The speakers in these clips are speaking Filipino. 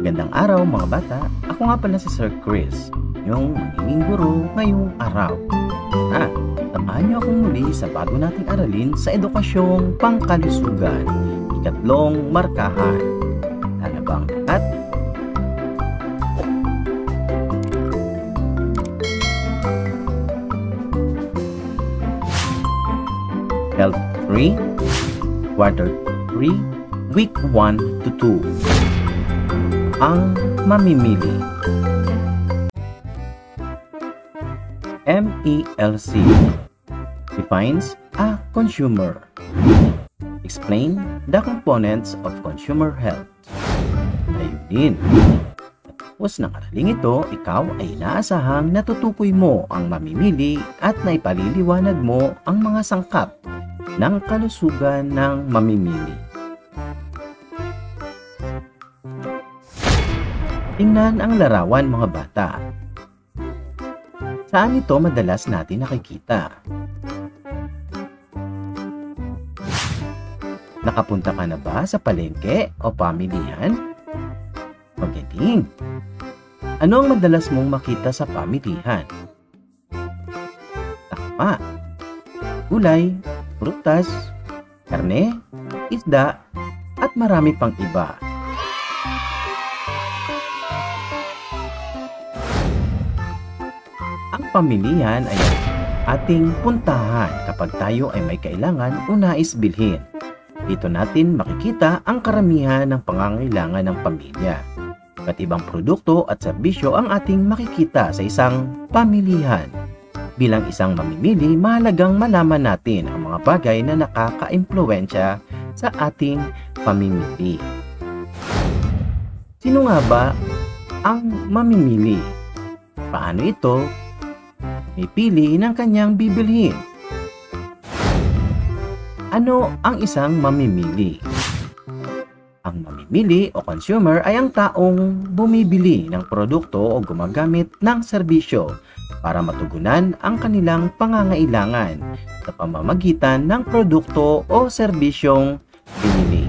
Gandang araw mga bata, ako nga pala si Sir Chris, yung magiging guro ngayong araw. Ah, samahan niyo akong muli sa bago nating aralin sa edukasyong pangkalusugan, ikatlong markahan. Sana ba ang lahat? Health 3, Quarter 3, Week 1 to 2. Ang mamimili. MELC defines a consumer. Explain the components of consumer health. Ayun din. Tapos ng araling ito, ikaw ay inaasahang natutukoy mo ang mamimili at naipaliliwanag mo ang mga sangkap ng kalusugan ng mamimili. Tingnan ang larawan mga bata. Saan ito madalas natin nakikita? Nakapunta ka na ba sa palengke o pamilihan? Magaling! Ano ang madalas mong makita sa pamilihan? Tama! Gulay, prutas, karne, isda, at marami pang iba. Pamilihan ay ating puntahan kapag tayo ay may kailangan o nais bilhin. Dito natin makikita ang karamihan ng pangangailangan ng pamilya. At ibang produkto at serbisyo ang ating makikita sa isang pamilihan. Bilang isang mamimili, mahalagang malaman natin ang mga bagay na nakaka-impluensya sa ating pamimili. Sino nga ba ang mamimili? Paano ito may pili ng kanyang bibilhin? Ano ang isang mamimili? Ang mamimili o consumer ay ang taong bumibili ng produkto o gumagamit ng serbisyo para matugunan ang kanilang pangangailangan sa pamamagitan ng produkto o serbisyong binili.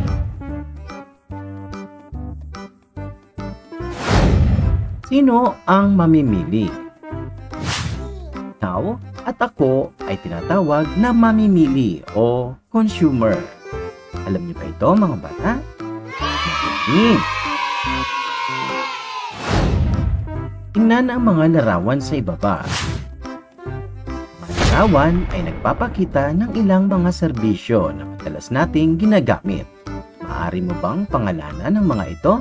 Sino ang mamimili? Ikaw at ako ay tinatawag na mamimili o consumer. Alam niyo ba ito mga bata? Magaling! Tingnan ang mga larawan sa ibaba. Larawan ay nagpapakita ng ilang mga serbisyo na madalas nating ginagamit. Maaari mo bang pangalanan ng mga ito?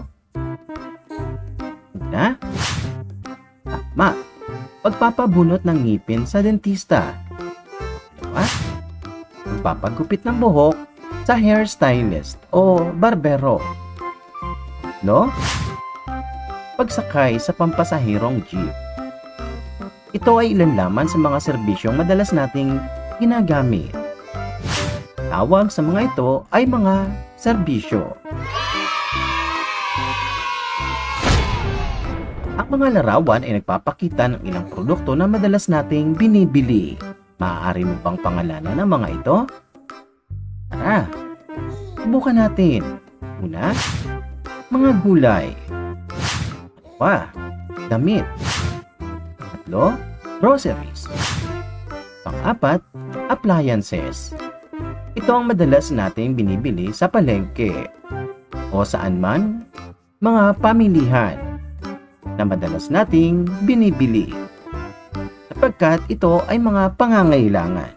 Una, tama, pagpapabunot ng ngipin sa dentista. Dalawa, pagpapagupit ng buhok sa hairstylist o barbero. No? Pagsakay sa pampasahirong jeep. Ito ay ilan laman sa mga serbisyong madalas nating ginagamit. Tawag sa mga ito ay mga serbisyo. Ang mga larawan ay nagpapakita ng ilang produkto na madalas nating binibili. Maaari mo bang pangalanan ng mga ito? Tara, subukan natin. Una, mga gulay. Pa, damit. Tatlo, groceries. Pang-apat, appliances. Ito ang madalas nating binibili sa palengke o saan man mga pamilihan na madalas nating binibili sapagkat ito ay mga pangangailangan.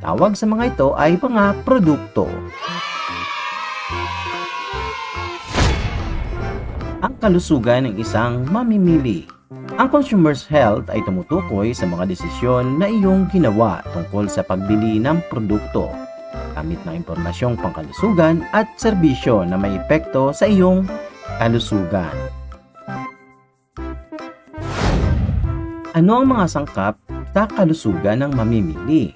Tawag sa mga ito ay mga produkto. Ang kalusugan ng isang mamimili. Ang consumer's health ay tumutukoy sa mga desisyon na iyong ginawa tungkol sa pagbili ng produkto gamit ng impormasyong pangkalusugan at serbisyo na may epekto sa iyong kalusugan. Ano ang mga sangkap sa kalusugan ng mamimili?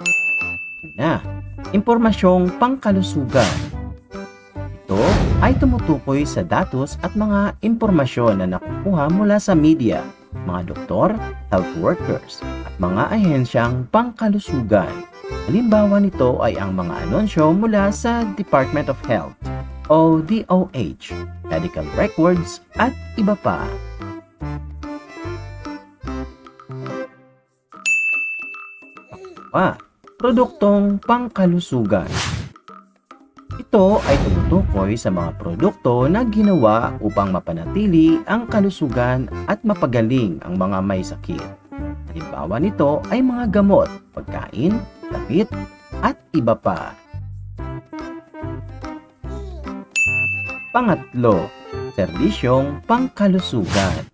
Una, impormasyong pangkalusugan. Ito ay tumutukoy sa datos at mga impormasyon na nakukuha mula sa media, mga doktor, health workers, at mga ahensyang pangkalusugan. Halimbawa nito ay ang mga anunsyo mula sa Department of Health o DOH, medical records at iba pa. Pangalawa, produktong pangkalusugan. Ito ay tumutukoy sa mga produkto na ginawa upang mapanatili ang kalusugan at mapagaling ang mga may sakit. Halimbawa nito ay mga gamot, pagkain, damit, at iba pa. Pangatlo, serbisyong pangkalusugan.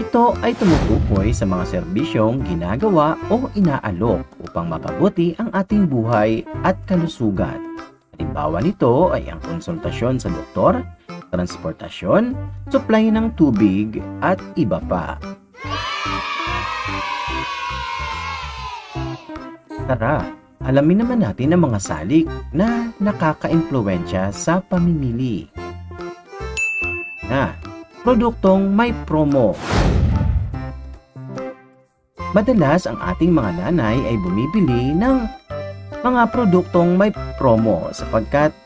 Ito ay tumutukoy sa mga serbisyong ginagawa o inaalok upang mapabuti ang ating buhay at kalusugan. Halimbawa nito ay ang konsultasyon sa doktor, transportasyon, supply ng tubig at iba pa. Tara, alamin naman natin ang mga salik na nakaka-impluensya sa pamimili. Na, produktong may promo. Madalas ang ating mga nanay ay bumibili ng mga produktong may promo sapagkat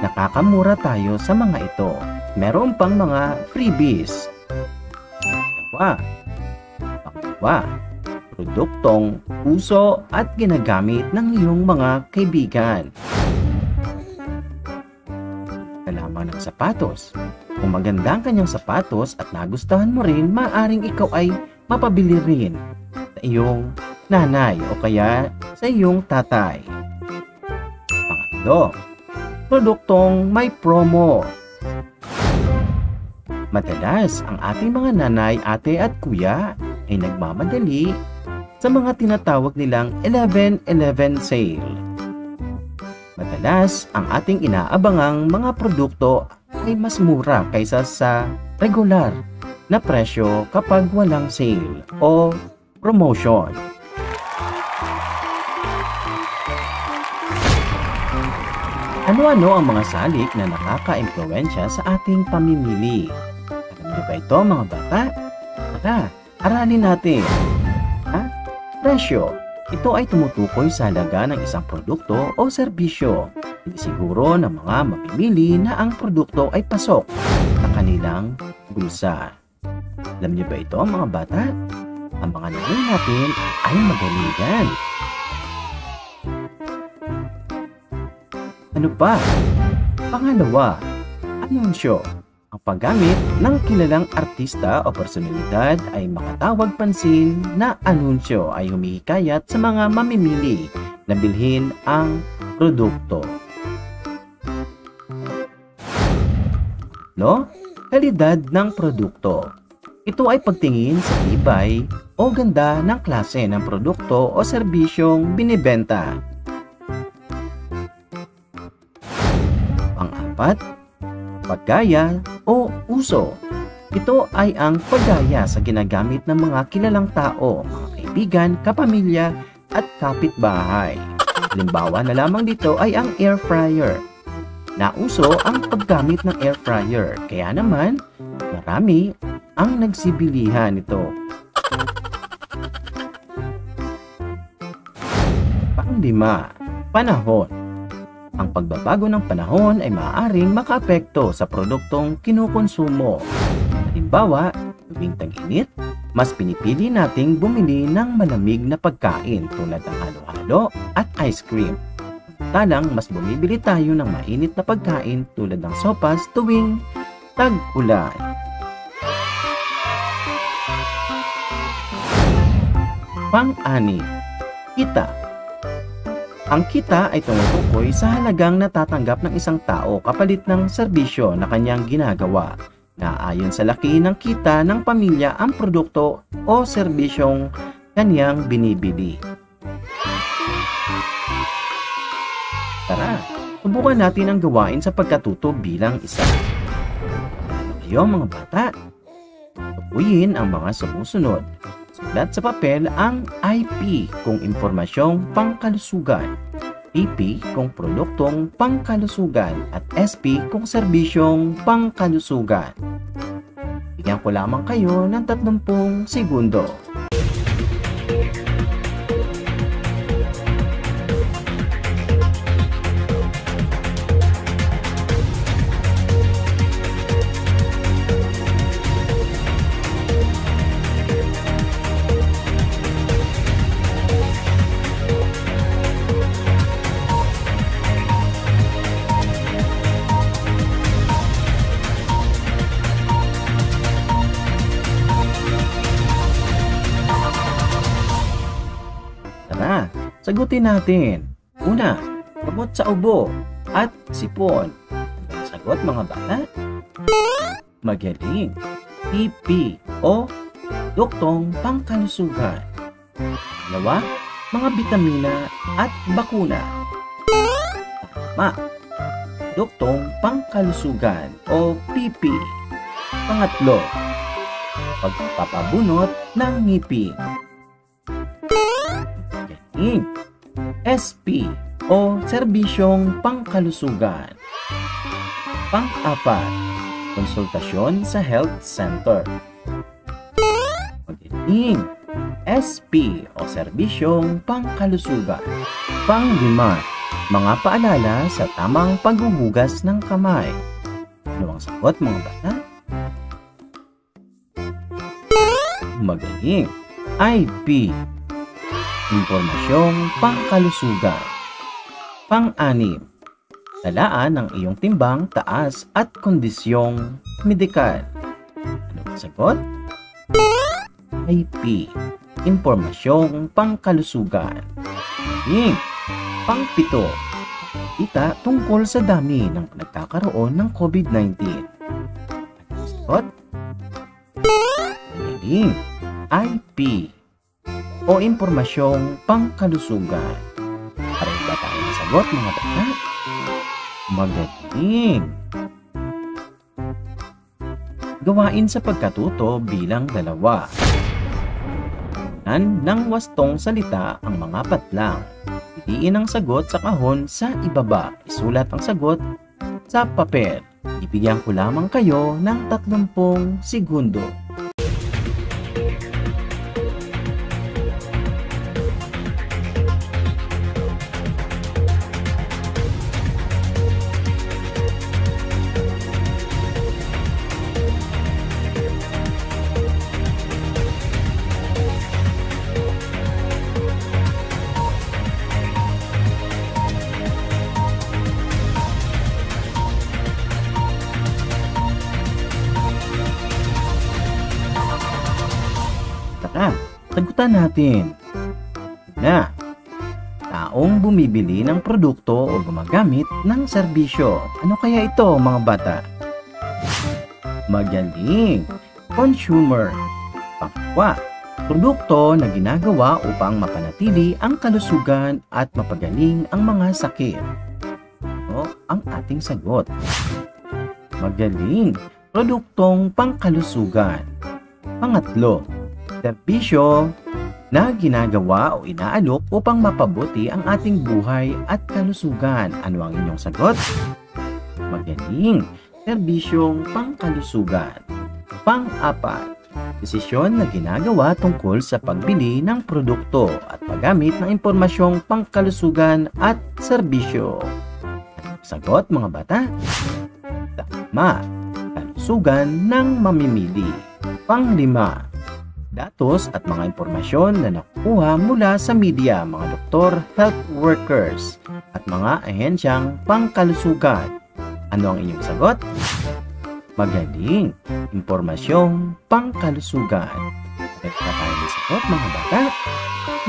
nakakamura tayo sa mga ito. Meron pang mga freebies. Pangalawa, pangalawa, produktong uso at ginagamit ng iyong mga kaibigan. Kalaman ng sapatos. Kung maganda ang kanyang sapatos at nagustuhan mo rin, maaring ikaw ay mapabili rin sa iyong nanay o kaya sa iyong tatay. Pangatlo, produktong may promo. Madalas, ang ating mga nanay, ate at kuya ay nagmamadali sa mga tinatawag nilang 11-11 sale. Madalas, ang ating inaabangang mga produkto ay mas mura kaysa sa regular na presyo kapag walang sale o promotion. Ano-ano ang mga salik na nakaka-impluensya sa ating pamimili? Alam niyo ba ito mga bata? Tara, aralin natin. Ha? Presyo. Ito ay tumutukoy sa halaga ng isang produkto o serbisyo. Siguro ng mga mamimili na ang produkto ay pasok sa kanilang bulsa. Alam niyo ba ito mga bata? Ang mga nanay natin ay magaling yan. Ano pa? Pangalawa, anunsyo. Ang paggamit ng kilalang artista o personalidad ay makatawag pansin na anunsyo ay humihikayat sa mga mamimili na bilhin ang produkto. No? Kalidad ng produkto. Ito ay pagtingin sa tibay o ganda ng klase ng produkto o serbisyong binibenta. Pang-apat, paggaya o uso. Ito ay ang paggaya sa ginagamit ng mga kilalang tao, mga kaibigan, kapamilya at kapitbahay. Halimbawa na lamang dito ay ang air fryer. Nauso ang paggamit ng air fryer, kaya naman marami ang nagsibilihan nito. Panglima, panahon. Ang pagbabago ng panahon ay maaaring makaapekto sa produktong kinukonsumo. Halimbawa, tuwing tag-init, mas pinipili nating bumili ng malamig na pagkain tulad ng halo-halo at ice cream. Talang mas bumibili tayo ng mainit na pagkain tulad ng sopas tuwing tag-ulan. Pang-ani, kita. Ang kita ay tumutukoy sa halagang natatanggap ng isang tao kapalit ng serbisyo na kanyang ginagawa na ayon sa laki ng kita ng pamilya ang produkto o serbisyong kanyang binibili. Tara, subukan natin ang gawain sa pagkatuto bilang isa. Kayo mga bata? Tukuyin ang mga sumusunod. Sulat sa papel ang IP kung impormasyong pangkalusugan, PP kung produktong pangkalusugan at SP kung serbisyong pangkalusugan. Bigyan ko lamang kayo ng 30 segundo. Sagutin natin. Una, gamot sa ubo at sipon. Sagot mga bata? Magaling. TP o duktong pangkalusugan. Dalawa, mga bitamina at bakuna. Tama. Duktong pangkalusugan o PP. Pangatlo, pagpapabunot ng ngipin. Galing. SP o serbisyong pangkalusugan. Pang-apat, konsultasyon sa health center. Magaling. SP o serbisyong pangkalusugan. Pang-lima, mga paalala sa tamang paghuhugas ng kamay. Ano ang sagot mga bata? Magaling. IP Impormasyong pangkalusugan. Pang-anim, talaan ng iyong timbang, taas at kondisyong medikal. Ano ang sagot? IP Impormasyong pangkalusugan. Magaling. Pang-pito, kita tungkol sa dami ng nagkakaroon ng COVID-19. Ano ang sagot? Magaling. IP o impormasyong pangkalusugan. Pareho ba tayo ng sagot mga bata? Magaling! Gawain sa pagkatuto bilang dalawa. Nan ng wastong salita ang mga patlang. Piliin ang sagot sa kahon sa ibaba. Isulat ang sagot sa papel. Ibigyan ko lamang kayo ng 30 segundo. Tara, sagutan natin. Na, taong bumibili ng produkto o gumagamit ng serbisyo. Ano kaya ito mga bata? Magaling. Consumer. Pangwa. Produkto na ginagawa upang mapanatili ang kalusugan at mapagaling ang mga sakit. Ito ang ating sagot. Magaling. Produktong pangkalusugan. Pangatlo, serbisyo na ginagawa o inaalok upang mapabuti ang ating buhay at kalusugan. Ano ang inyong sagot? Magaling. Serbisyong pangkalusugan. Pang-apat, desisyon na ginagawa tungkol sa pagbili ng produkto at paggamit ng impormasyong pangkalusugan at serbisyo. Sagot mga bata? Tama. Kalusugan ng mamimili. Panglima, datos at mga impormasyon na nakukuha mula sa media, mga doktor, health workers, at mga ahensyang pangkalusugan. Ano ang inyong sagot? Magaling. Impormasyong pangkalusugan. Correct na tayo ng sagot, mga bata?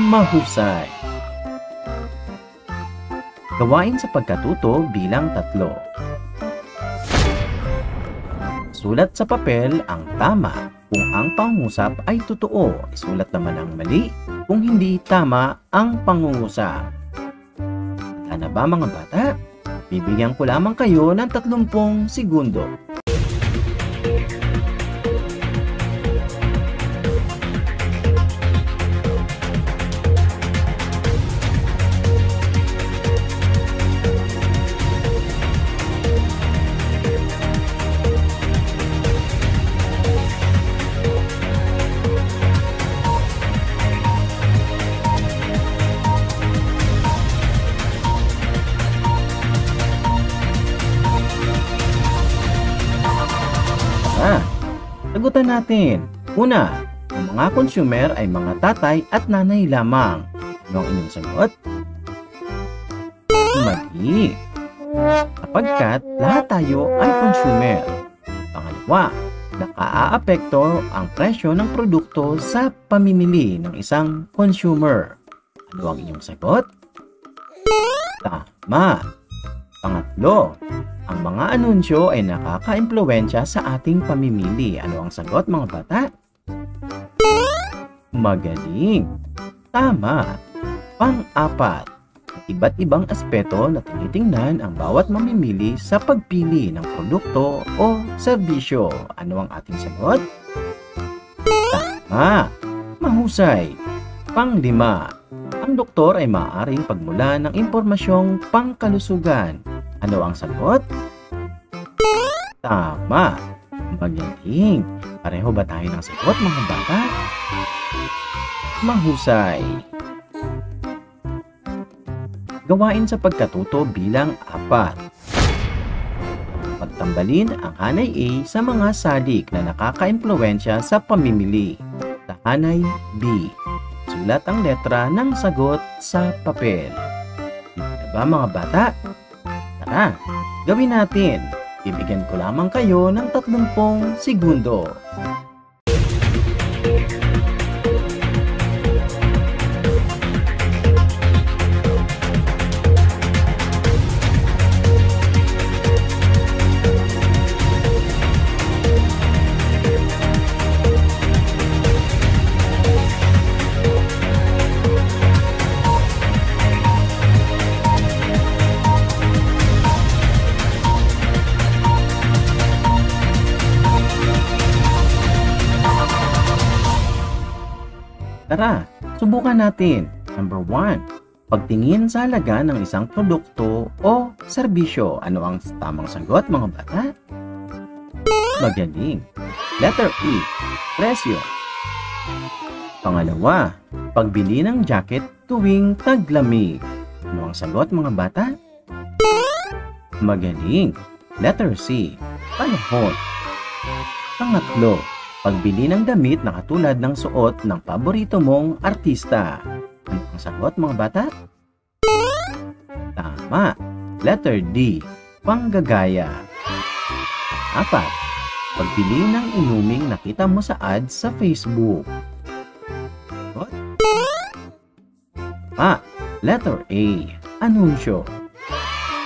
Mahusay. Gawain sa pagkatuto bilang tatlo. Sulat sa papel ang tama kung ang pangungusap ay totoo. Isulat naman ang mali kung hindi tama ang pangungusap. Handa na ba mga bata? Bibigyan ko lamang kayo ng 30 segundo. Sagutan natin. Una, ang mga consumer ay mga tatay at nanay lamang. Ano ang inyong sagot? Mali. Kapagkat lahat tayo ay consumer. Pangalawa, nakaaapekto ang presyo ng produkto sa pamimili ng isang consumer. Ano ang inyong sagot? Tama. Pangatlo, ang mga anunsyo ay nakaka-impluensya sa ating pamimili. Ano ang sagot mga bata? Magaling. Tama. Pang-apat, iba't ibang aspeto na tinitingnan ang bawat mamimili sa pagpili ng produkto o serbisyo. Ano ang ating sagot? Tama. Mahusay. Panglima, ang doktor ay maaaring pagmula ng impormasyong pangkalusugan. Ano ang sagot? Tama. Magaling. Pareho ba tayo ng sagot mga bata? Mahusay. Gawain sa pagkatuto bilang apat. Pagtambalin ang hanay A sa mga salik na nakaka-impluensya sa pamimili. Sa hanay B, sulat ang letra ng sagot sa papel. Ano ba mga bata? Tara, gawin natin. Bibigyan ko lamang kayo ng 30 segundo. Tara, subukan natin. Number 1. Pagtingin sa halaga ng isang produkto o serbisyo. Ano ang tamang sagot mga bata? Magaling. Letter E. Presyo. Pangalawa, pagbili ng jacket tuwing taglamig. Ano ang sagot mga bata? Magaling. Letter C. Panahon. Pangatlo, pagbili ng damit na katulad ng suot ng paborito mong artista. Ano ang sagot mga bata? Tama. Letter D. Panggagaya. Apat. Pagbili ng inuming nakita mo sa ads sa Facebook. Sagot? Ah, letter A. Anunsyo.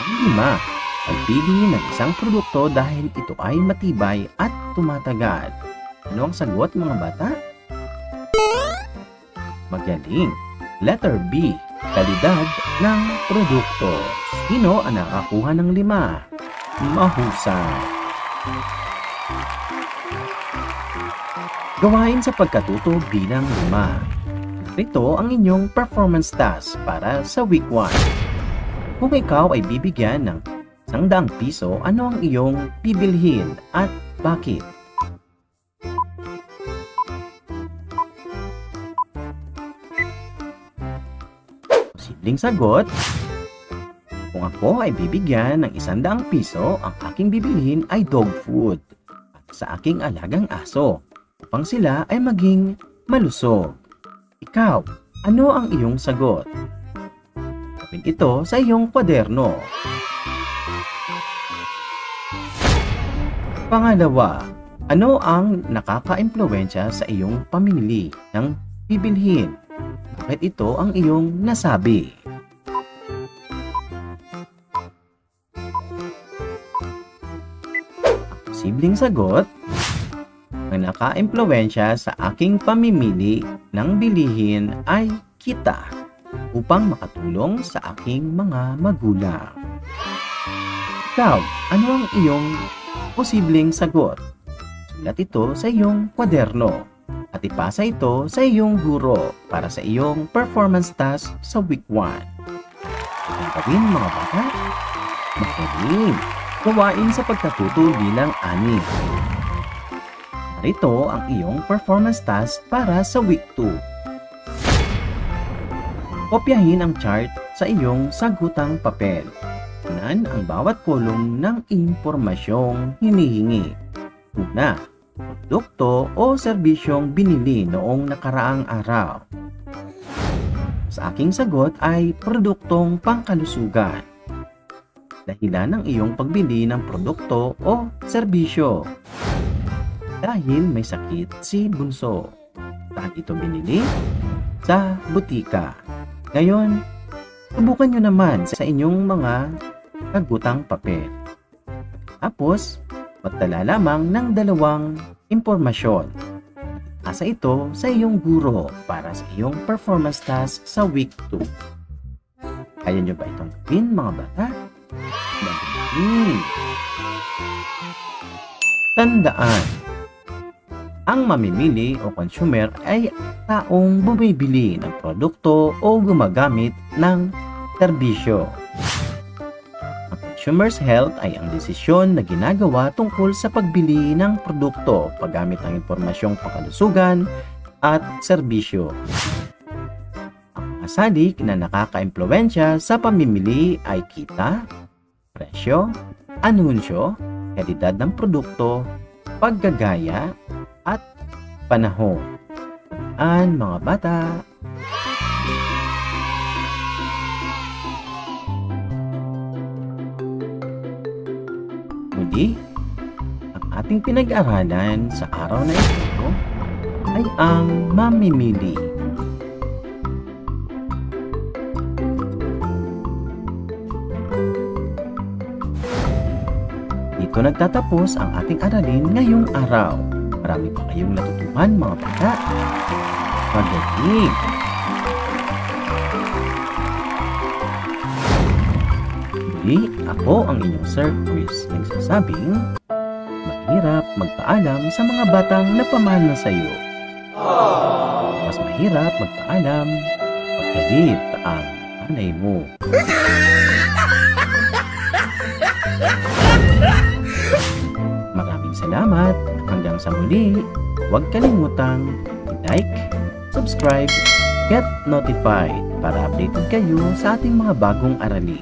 Ang lima. Pagpili ng isang produkto dahil ito ay matibay at tumatagal. Ano ang sagot mga bata? Magaling. Letter B. Kalidad ng produkto. Sino ang nakakuha ng lima? Mahusay. Gawain sa pagkatuto bilang lima. Ito ang inyong performance task para sa week 1. Kung ikaw ay bibigyan ng 100 piso, ano ang iyong bibilhin at bakit? Posibleng sagot, kung ako ay bibigyan ng 100 piso, ang aking bibilhin ay dog food sa aking alagang aso upang sila ay maging malusog. Ikaw, ano ang iyong sagot? Gawin ito sa iyong kwaderno. Pangalawa, ano ang nakaka-impluensya sa iyong pamimili ng bibilhin? Bakit ito ang iyong nasabi? Posibleng sagot, ang naka-impluensya sa aking pamimili ng bilihin ay kita upang makatulong sa aking mga magulang. Ikaw, ano ang iyong posibleng sagot? Sulat ito sa iyong kwaderno at ipasa ito sa iyong guro para sa iyong performance task sa week 1. Ang gawin mga bata? Magaling! Gawain sa pagkatuto bilang ani. Narito ang iyong performance task para sa week 2. Kopyahin ang chart sa iyong sagutang papel. Tunan ang bawat kolong ng impormasyong hinihingi. Una, produkto o serbisyong binili noong nakaraang araw. Sa aking sagot ay produktong pangkalusugan. Dahilan ng iyong pagbili ng produkto o serbisyo. Dahil may sakit si Bunso. Saan ito binili? Sa butika. Ngayon, subukan nyo naman sa inyong mga kagutang papel. Tapos, magtala lamang ng dalawang impormasyon. Asa ito sa iyong guro para sa iyong performance task sa week 2. Kaya nyo ba itong gawin mga bata? Magaling! Tandaan, ang mamimili o consumer ay taong bumibili ng produkto o gumagamit ng serbisyo. Ang consumer's health ay ang desisyon na ginagawa tungkol sa pagbili ng produkto paggamit ng impormasyong pangkalusugan at serbisyo. Ang mga salik na nakaka-impluensya sa pamimili ay kita, presyo, anunsyo, kalidad ng produkto, paggagaya, at panahon. An mga bata. Muli, ang ating pinag-aralan sa araw na ito ay ang mamimili. Dito nagtatapos ang ating aralin ngayong araw. Marami pa kayong natutuhan mga bata. Magaling! Muli, ako ang inyong Sir Chris nagsasabing, mahirap magpaalam sa mga batang napamahal na sa iyo. Mas mahirap magpaalam pagkalit ang nanay mo. Maraming salamat. Hanggang sa muli, huwag kalimutang like, subscribe, get notified para updated kayo sa ating mga bagong arali.